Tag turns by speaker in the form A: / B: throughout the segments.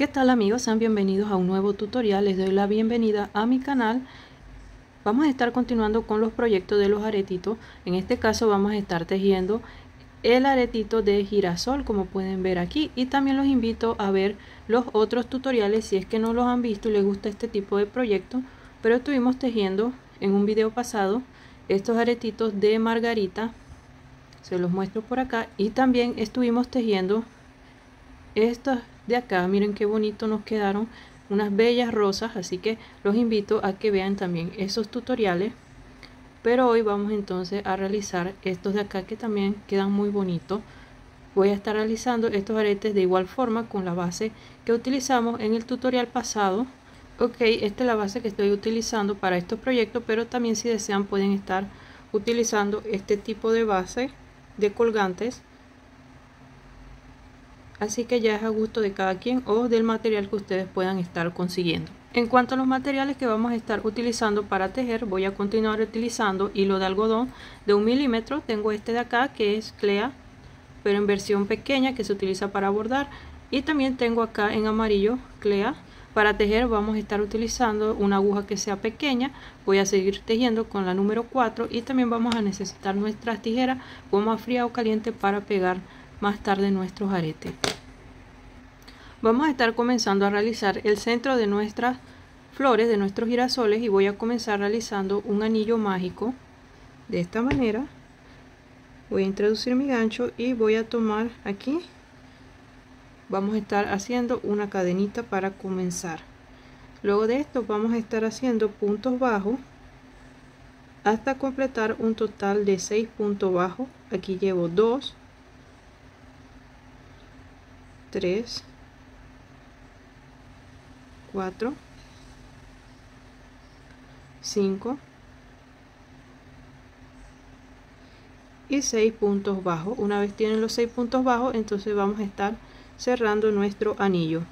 A: ¿Qué tal amigos? Sean bienvenidos a un nuevo tutorial. Les doy la bienvenida a mi canal. Vamos a estar continuando con los proyectos de los aretitos. En este caso vamos a estar tejiendo el aretito de girasol como pueden ver aquí. Y también los invito a ver los otros tutoriales si es que no los han visto y les gusta este tipo de proyecto. Pero estuvimos tejiendo en un video pasado estos aretitos de margarita. Se los muestro por acá. Y también estuvimos tejiendo estos de acá miren qué bonito nos quedaron unas bellas rosas así que los invito a que vean también esos tutoriales. Pero hoy vamos entonces a realizar estos de acá que también quedan muy bonitos. Voy a estar realizando estos aretes de igual forma con la base que utilizamos en el tutorial pasado. Ok esta es la base que estoy utilizando para estos proyectos pero también si desean pueden estar utilizando este tipo de base de colgantes así que ya es a gusto de cada quien o del material que ustedes puedan estar consiguiendo. En cuanto a los materiales que vamos a estar utilizando para tejer, voy a continuar utilizando hilo de algodón de un milímetro. Tengo este de acá que es Clea, pero en versión pequeña que se utiliza para bordar. Y también tengo acá en amarillo Clea. Para tejer vamos a estar utilizando una aguja que sea pequeña. Voy a seguir tejiendo con la número 4 y también vamos a necesitar nuestras tijeras goma fría o caliente para pegar más tarde nuestros aretes. Vamos a estar comenzando a realizar el centro de nuestras flores, de nuestros girasoles y voy a comenzar realizando un anillo mágico de esta manera. Voy a introducir mi gancho y voy a tomar aquí. Vamos a estar haciendo una cadenita para comenzar. Luego de esto vamos a estar haciendo puntos bajos hasta completar un total de 6 puntos bajos. Aquí llevo 2 3, 4, 5 y 6 puntos bajos. Una vez tienen los 6 puntos bajos, entonces vamos a estar cerrando nuestro anillo.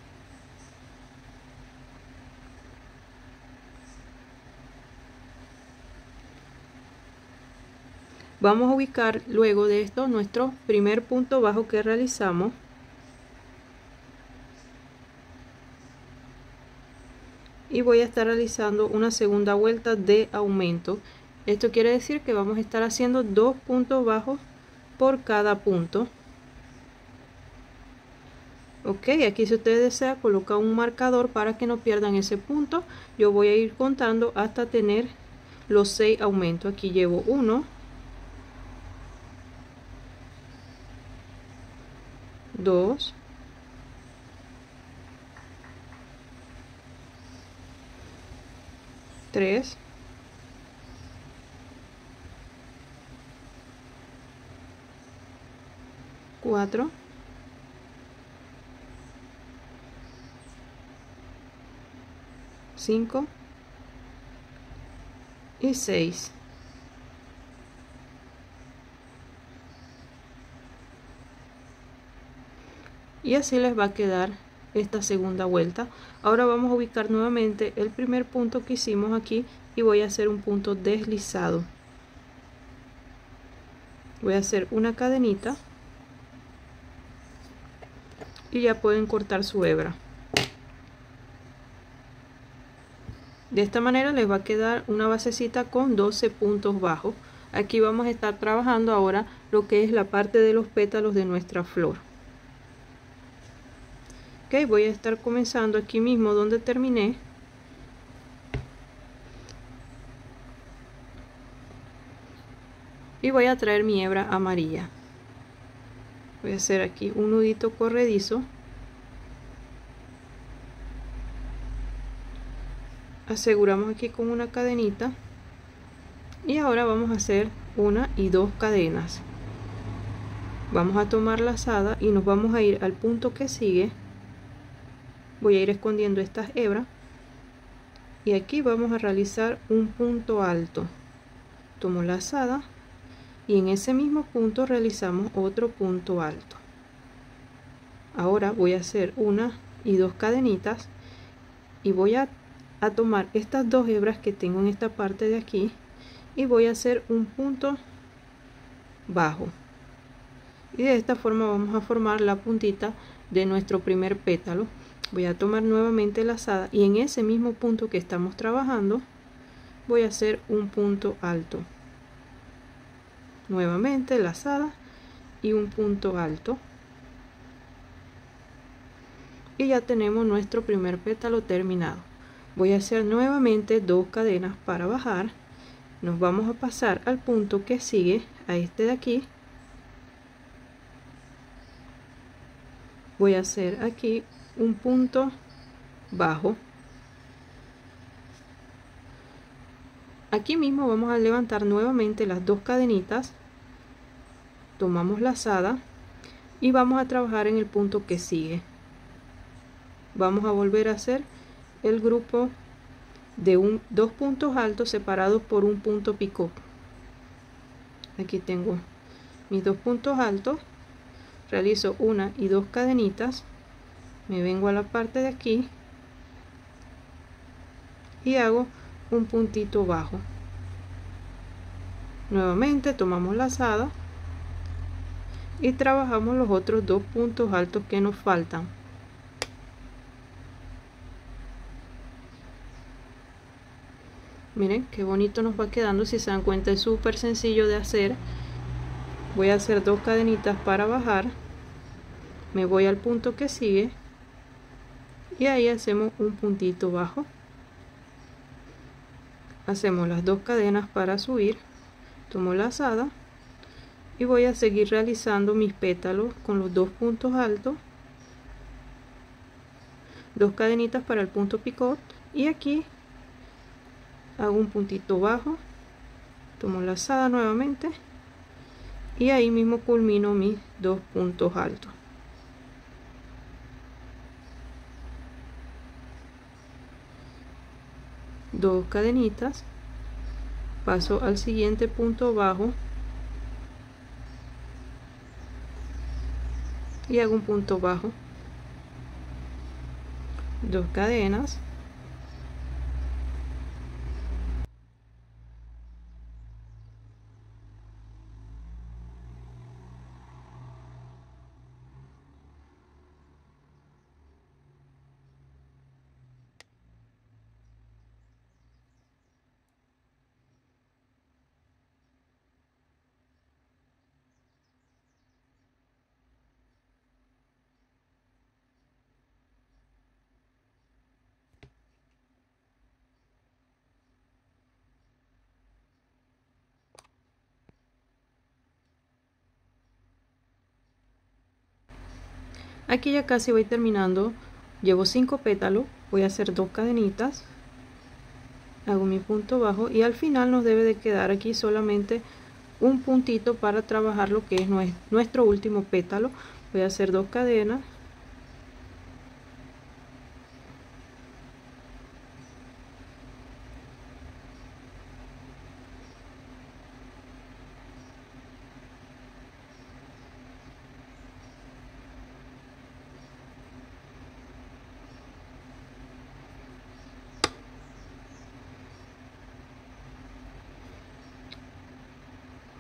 A: Vamos a ubicar luego de esto nuestro primer punto bajo que realizamos. Y voy a estar realizando una segunda vuelta de aumento. Esto quiere decir que vamos a estar haciendo dos puntos bajos por cada punto. Ok aquí si ustedes desean colocar un marcador para que no pierdan ese punto. Yo voy a ir contando hasta tener los seis aumentos. Aquí llevo uno. Dos 3 4 5 y 6 y así les va a quedar esta segunda vuelta. Ahora vamos a ubicar nuevamente el primer punto que hicimos aquí y voy a hacer un punto deslizado. Voy a hacer una cadenita y ya pueden cortar su hebra. De esta manera les va a quedar una basecita con 12 puntos bajos aquí vamos a estar trabajando ahora lo que es la parte de los pétalos de nuestra flor ok voy a estar comenzando aquí mismo donde terminé. Y voy a traer mi hebra amarilla. Voy a hacer aquí un nudito corredizo. Aseguramos aquí con una cadenita. Y ahora vamos a hacer una y dos cadenas. Vamos a tomar la lazada y nos vamos a ir al punto que sigue voy a ir escondiendo estas hebras. Y aquí vamos a realizar un punto alto. Tomo la lazada y en ese mismo punto realizamos otro punto alto. Ahora voy a hacer una y dos cadenitas. Y voy a, a tomar estas dos hebras que tengo en esta parte de aquí. Y voy a hacer un punto bajo. Y de esta forma vamos a formar la puntita de nuestro primer pétalo voy a tomar nuevamente lazada y en ese mismo punto que estamos trabajando voy a hacer un punto alto. Nuevamente lazada y un punto alto. Y ya tenemos nuestro primer pétalo terminado. Voy a hacer nuevamente dos cadenas para bajar. Nos vamos a pasar al punto que sigue a este de aquí. Voy a hacer aquí un punto bajo. Aquí mismo vamos a levantar nuevamente las dos cadenitas. Tomamos lazada y vamos a trabajar en el punto que sigue. Vamos a volver a hacer el grupo de un, dos puntos altos separados por un punto picot aquí tengo mis dos puntos altos. Realizo una y dos cadenitas me vengo a la parte de aquí y hago un puntito bajo. Nuevamente tomamos lazada y trabajamos los otros dos puntos altos que nos faltan. Miren qué bonito nos va quedando si se dan cuenta es súper sencillo de hacer. Voy a hacer dos cadenitas para bajar. Me voy al punto que sigue y ahí hacemos un puntito bajo. Hacemos las dos cadenas para subir. Tomo lazada y voy a seguir realizando mis pétalos con los dos puntos altos. Dos cadenitas para el punto picot. Y aquí hago un puntito bajo. Tomo lazada nuevamente. Y ahí mismo culmino mis dos puntos altos dos cadenitas paso al siguiente punto bajo y hago un punto bajo dos cadenas aquí ya casi voy terminando. Llevo cinco pétalos voy a hacer dos cadenitas. Hago mi punto bajo y al final nos debe de quedar aquí solamente un puntito para trabajar lo que es nuestro último pétalo. Voy a hacer dos cadenas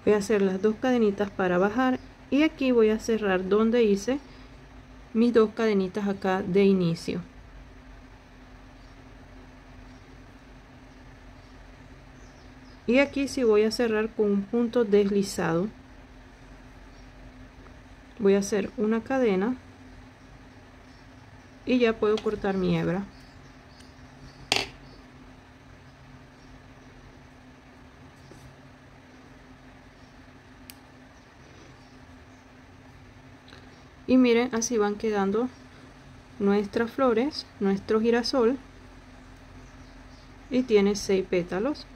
A: voy a hacer las dos cadenitas para bajar y aquí voy a cerrar donde hice mis dos cadenitas acá de inicio. Y aquí sí voy a cerrar con un punto deslizado. Voy a hacer una cadena y ya puedo cortar mi hebra y miren así van quedando nuestras flores nuestro girasol. Y tiene seis pétalos.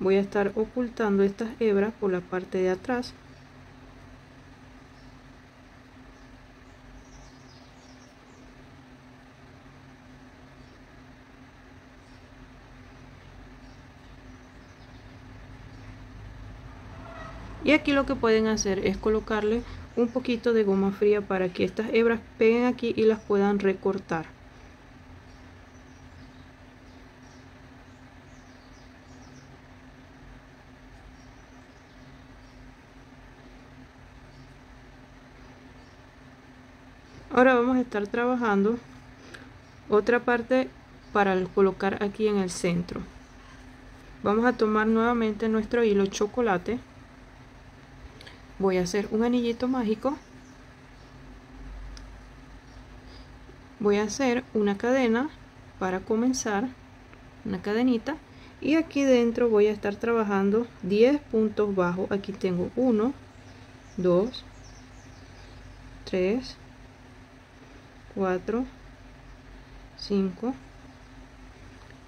A: Voy a estar ocultando estas hebras por la parte de atrás y aquí lo que pueden hacer es colocarle un poquito de goma fría para que estas hebras peguen aquí y las puedan recortar. Ahora vamos a estar trabajando otra parte para colocar aquí en el centro. Vamos a tomar nuevamente nuestro hilo chocolate voy a hacer un anillito mágico. Voy a hacer una cadena para comenzar una cadenita. Y aquí dentro voy a estar trabajando 10 puntos bajos aquí tengo 1 2 3 4 5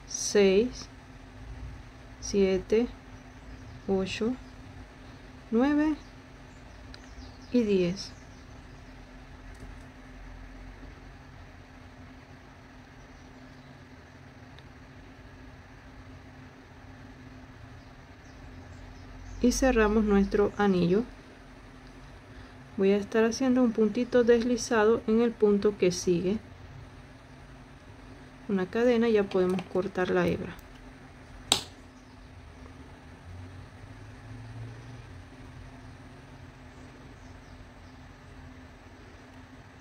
A: 6 7 8 9 y 10 y cerramos nuestro anillo. Voy a estar haciendo un puntito deslizado en el punto que sigue. Una cadena ya podemos cortar la hebra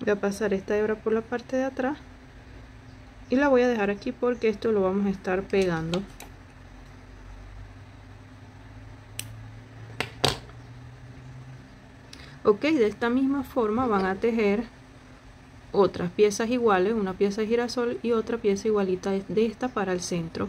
A: voy a pasar esta hebra por la parte de atrás. Y la voy a dejar aquí porque esto lo vamos a estar pegando. Ok de esta misma forma van a tejer otras piezas iguales una pieza de girasol y otra pieza igualita de esta para el centro.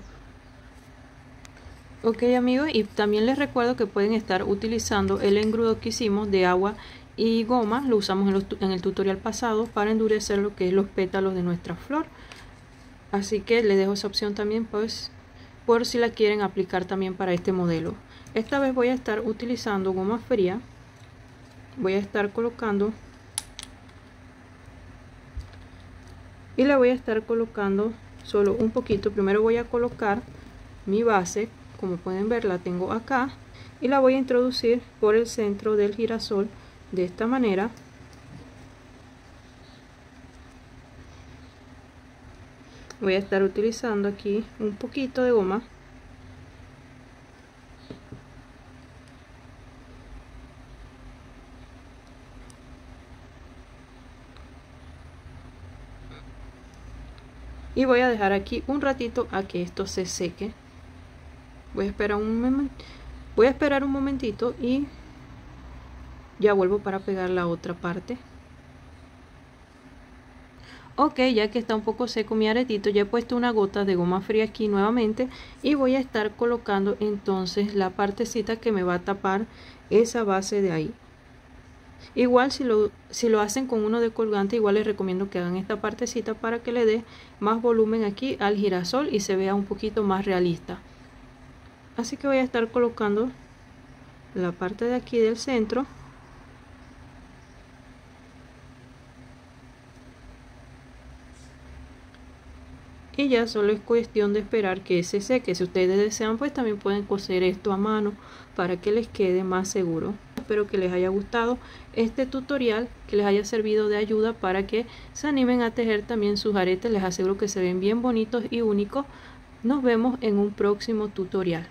A: Ok amigos y también les recuerdo que pueden estar utilizando el engrudo que hicimos de agua y goma lo usamos en, en el tutorial pasado para endurecer lo que es los pétalos de nuestra flor. Así que les dejo esa opción también pues por si la quieren aplicar también para este modelo. Esta vez voy a estar utilizando goma fría. Voy a estar colocando y la voy a estar colocando solo un poquito. Primero voy a colocar mi base. Como pueden ver la tengo acá y la voy a introducir por el centro del girasol de esta manera. Voy a estar utilizando aquí un poquito de goma. Y voy a dejar aquí un ratito a que esto se seque. Voy a esperar un voy a esperar un momentito y ya vuelvo para pegar la otra parte. Ok ya que está un poco seco mi aretito ya he puesto una gota de goma fría aquí nuevamente y voy a estar colocando entonces la partecita que me va a tapar esa base de ahí. Igual si lo, si lo hacen con uno de colgante, igual les recomiendo que hagan esta partecita para que le dé más volumen aquí al girasol y se vea un poquito más realista. Así que voy a estar colocando la parte de aquí del centro y ya solo es cuestión de esperar que se seque. Si ustedes desean pues también pueden coser esto a mano para que les quede más seguro. Espero que les haya gustado este tutorial que les haya servido de ayuda para que se animen a tejer también sus aretes. Les aseguro que se ven bien bonitos y únicos. Nos vemos en un próximo tutorial